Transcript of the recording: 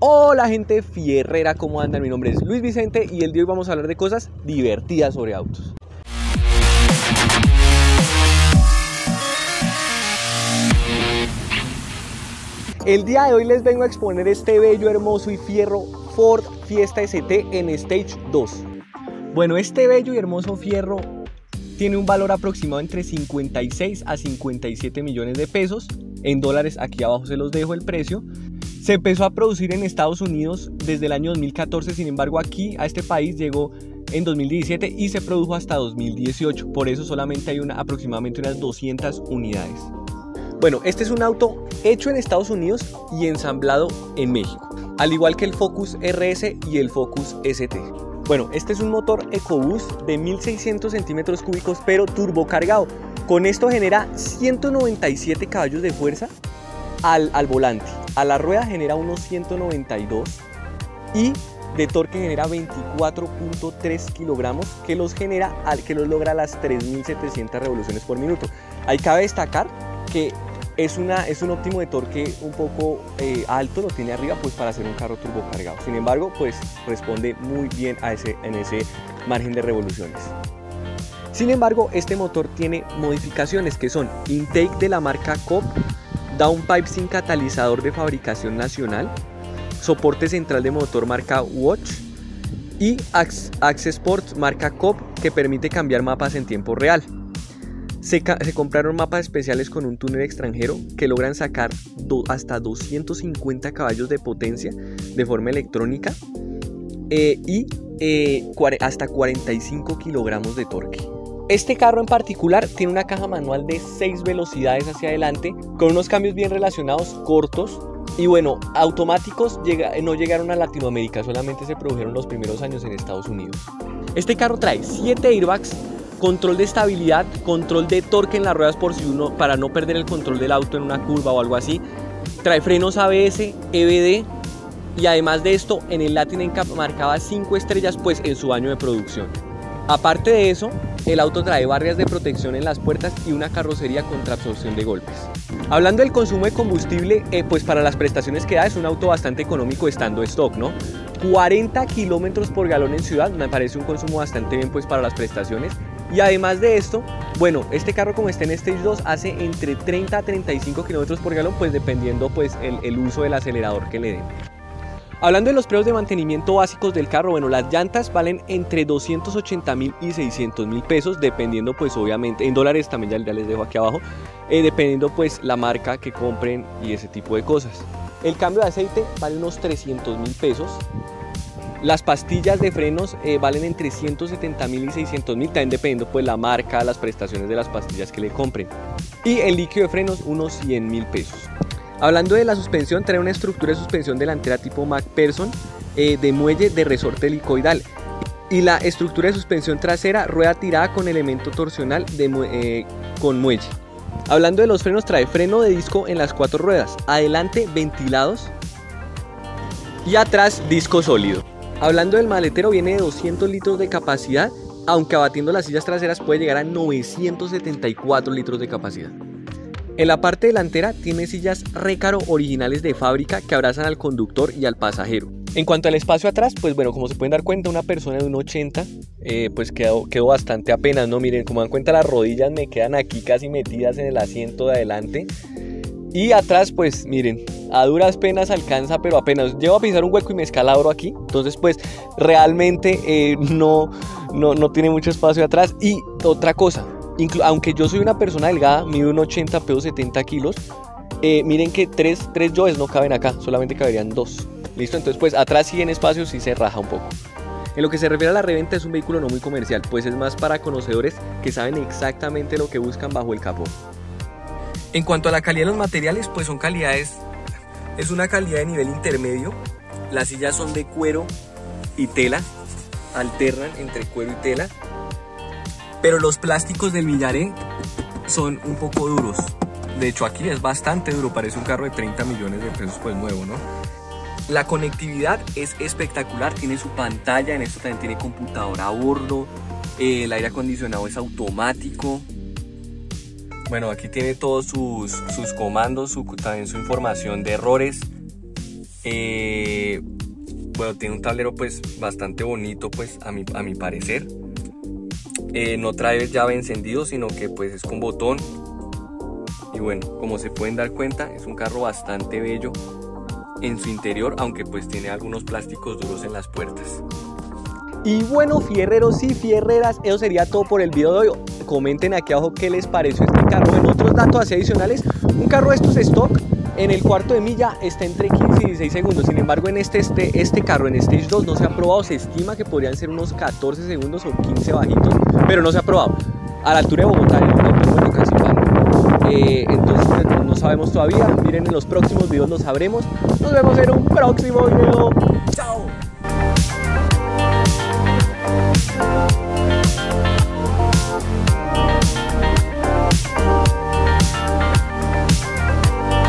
Hola gente fierrera, ¿cómo andan? Mi nombre es Luis Vicente y el día de hoy vamos a hablar de cosas divertidas sobre autos. El día de hoy les vengo a exponer este bello, hermoso y fierro Ford Fiesta ST en Stage 2. Bueno, este bello y hermoso fierro tiene un valor aproximado entre 56 a 57 millones de pesos. En dólares, aquí abajo se los dejo el precio. Se empezó a producir en Estados Unidos desde el año 2014, sin embargo aquí a este país llegó en 2017 y se produjo hasta 2018, por eso solamente hay una, aproximadamente unas 200 unidades. Bueno, este es un auto hecho en Estados Unidos y ensamblado en México, al igual que el Focus RS y el Focus ST. Bueno, este es un motor EcoBoost de 1600 centímetros cúbicos pero turbocargado. Con esto genera 197 caballos de fuerza al, al volante. A la rueda genera unos 192 y de torque genera 24.3 kilogramos que los genera al que los logra las 3700 revoluciones por minuto. Ahí cabe destacar que es, una, es un óptimo de torque un poco eh, alto, lo tiene arriba pues para hacer un carro turbocargado. Sin embargo, pues responde muy bien a ese, en ese margen de revoluciones. Sin embargo, este motor tiene modificaciones que son intake de la marca COP, downpipe sin catalizador de fabricación nacional, soporte central de motor marca Watch y Access Sport marca COP que permite cambiar mapas en tiempo real. Se, compraron mapas especiales con un túnel extranjero que logran sacar hasta 250 caballos de potencia de forma electrónica eh, y eh, hasta 45 kilogramos de torque. Este carro en particular tiene una caja manual de 6 velocidades hacia adelante con unos cambios bien relacionados cortos y bueno, automáticos no llegaron a Latinoamérica, solamente se produjeron los primeros años en Estados Unidos. Este carro trae 7 airbags, control de estabilidad, control de torque en las ruedas por si uno para no perder el control del auto en una curva o algo así. Trae frenos ABS, EBD y además de esto en el Latin NCAP marcaba 5 estrellas pues en su año de producción. Aparte de eso, el auto trae barrias de protección en las puertas y una carrocería contra absorción de golpes. Hablando del consumo de combustible, eh, pues para las prestaciones que da es un auto bastante económico estando stock, ¿no? 40 kilómetros por galón en ciudad, me parece un consumo bastante bien pues para las prestaciones. Y además de esto, bueno, este carro como está en Stage 2 hace entre 30 a 35 kilómetros por galón, pues dependiendo pues el, el uso del acelerador que le den. Hablando de los precios de mantenimiento básicos del carro, bueno, las llantas valen entre 280 mil y 600 mil pesos, dependiendo pues obviamente, en dólares también ya, les dejo aquí abajo, eh, dependiendo pues la marca que compren y ese tipo de cosas. El cambio de aceite vale unos 300 mil pesos. Las pastillas de frenos eh, valen entre 170 mil y 600 mil, también dependiendo pues la marca, las prestaciones de las pastillas que le compren. Y el líquido de frenos unos 100 mil pesos. Hablando de la suspensión, trae una estructura de suspensión delantera tipo MacPherson eh, de muelle de resorte helicoidal. Y la estructura de suspensión trasera, rueda tirada con elemento torsional de, eh, con muelle. Hablando de los frenos, trae freno de disco en las cuatro ruedas, adelante ventilados y atrás disco sólido. Hablando del maletero, viene de 200 litros de capacidad, aunque abatiendo las sillas traseras puede llegar a 974 litros de capacidad. En la parte delantera tiene sillas recaro originales de fábrica que abrazan al conductor y al pasajero. En cuanto al espacio atrás, pues bueno, como se pueden dar cuenta, una persona de un 80 eh, pues quedó, quedó bastante apenas, ¿no? Miren, como dan cuenta, las rodillas me quedan aquí casi metidas en el asiento de adelante. Y atrás, pues miren, a duras penas alcanza, pero apenas llevo a pisar un hueco y me escalabro aquí. Entonces, pues realmente eh, no, no, no tiene mucho espacio atrás. Y otra cosa, aunque yo soy una persona delgada, mido un 80, peso 70 kilos, eh, miren que tres, tres no caben acá, solamente caberían dos. ¿Listo? Entonces, pues atrás sí en espacio sí se raja un poco. En lo que se refiere a la reventa es un vehículo no muy comercial, pues es más para conocedores que saben exactamente lo que buscan bajo el capó. En cuanto a la calidad de los materiales, pues son calidades, es una calidad de nivel intermedio. Las sillas son de cuero y tela, alternan entre cuero y tela. Pero los plásticos del Millaré son un poco duros. De hecho, aquí es bastante duro, parece un carro de 30 millones de pesos, pues nuevo, ¿no? La conectividad es espectacular, tiene su pantalla, en esto también tiene computadora a bordo, el aire acondicionado es automático. Bueno, aquí tiene todos sus, sus comandos, también su información de errores. Eh, bueno, tiene un tablero pues bastante bonito pues a mi, a mi parecer. Eh, no trae llave encendido, sino que pues es con botón. Y bueno, como se pueden dar cuenta, es un carro bastante bello en su interior, aunque pues tiene algunos plásticos duros en las puertas. Y bueno, fierreros y fierreras, eso sería todo por el video de hoy. Comenten aquí abajo qué les pareció este carro. En otros datos así adicionales, un carro de estos stock en el cuarto de milla está entre 15 y 16 segundos. Sin embargo, en este, este, este carro, en Stage 2, no se ha probado. Se estima que podrían ser unos 14 segundos o 15 bajitos, pero no se ha probado. A la altura de Bogotá, en bueno, casi eh, entonces pues, no sabemos todavía. Miren, en los próximos videos lo sabremos. Nos vemos en un próximo video. ¡Chao!